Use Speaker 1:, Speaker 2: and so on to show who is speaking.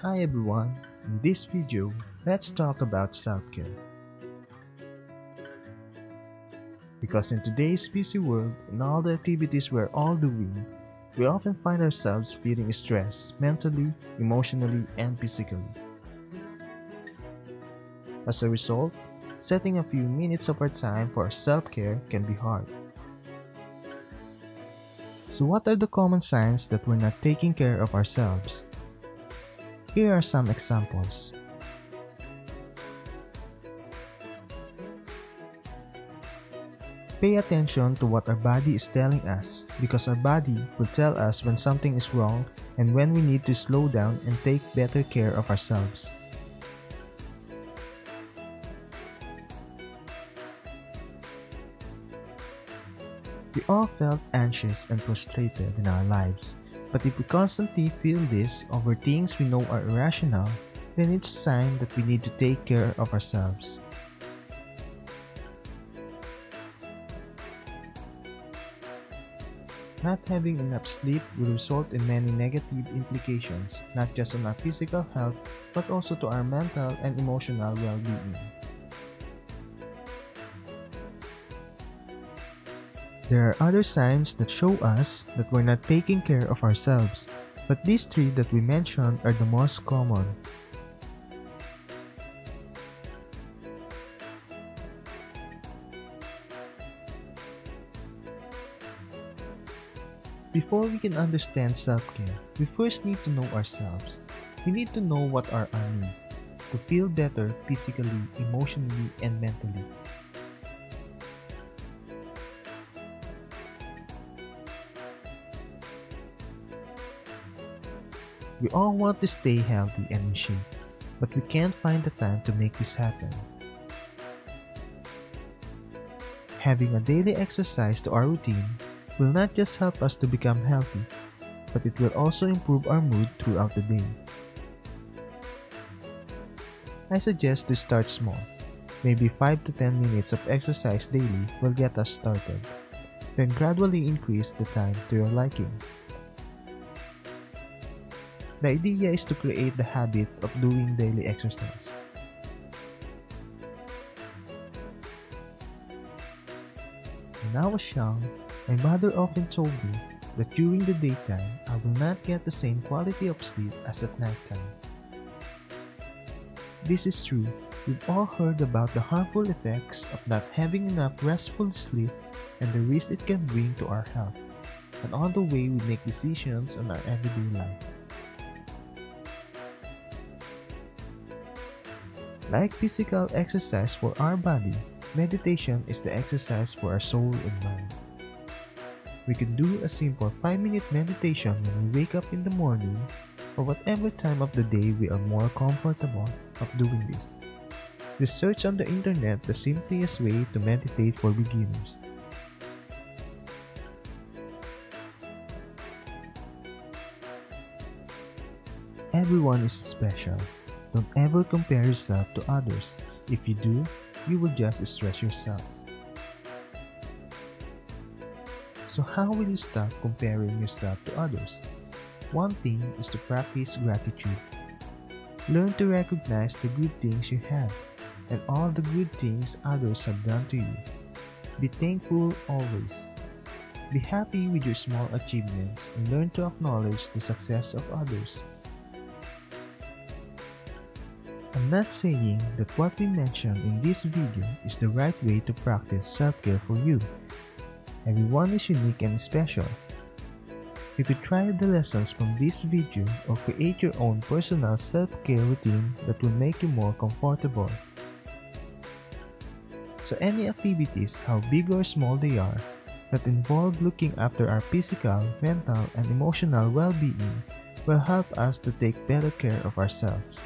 Speaker 1: Hi everyone, in this video, let's talk about self-care. Because in today's busy world and all the activities we're all doing, we often find ourselves feeling stressed mentally, emotionally, and physically. As a result, setting a few minutes of our time for self-care can be hard. So what are the common signs that we're not taking care of ourselves? Here are some examples. Pay attention to what our body is telling us because our body will tell us when something is wrong and when we need to slow down and take better care of ourselves. We all felt anxious and frustrated in our lives, but if we constantly feel this over things we know are irrational, then it's a sign that we need to take care of ourselves. Not having enough sleep will result in many negative implications, not just on our physical health, but also to our mental and emotional well-being. There are other signs that show us that we're not taking care of ourselves, but these three that we mentioned are the most common. Before we can understand self-care, we first need to know ourselves. We need to know what are our needs to feel better physically, emotionally, and mentally. We all want to stay healthy and in shape, but we can't find the time to make this happen. Having a daily exercise to our routine will not just help us to become healthy, but it will also improve our mood throughout the day. I suggest to start small. Maybe 5 to 10 minutes of exercise daily will get us started. Then gradually increase the time to your liking. The idea is to create the habit of doing daily exercise. When I was young, my mother often told me that during the daytime I will not get the same quality of sleep as at nighttime. This is true. We've all heard about the harmful effects of not having enough restful sleep and the risk it can bring to our health and on the way we make decisions on our everyday life. Like physical exercise for our body, meditation is the exercise for our soul and mind. We can do a simple 5 minute meditation when we wake up in the morning or whatever time of the day we are more comfortable of doing this. Just search on the internet the simplest way to meditate for beginners. Everyone is special. Don't ever compare yourself to others. If you do, you will just stress yourself. So how will you stop comparing yourself to others? One thing is to practice gratitude. Learn to recognize the good things you have and all the good things others have done to you. Be thankful always. Be happy with your small achievements and learn to acknowledge the success of others. I'm not saying that what we mentioned in this video is the right way to practice self-care for you. Everyone is unique and special. You could try the lessons from this video or create your own personal self-care routine that will make you more comfortable. So any activities, how big or small they are, that involve looking after our physical, mental, and emotional well-being will help us to take better care of ourselves.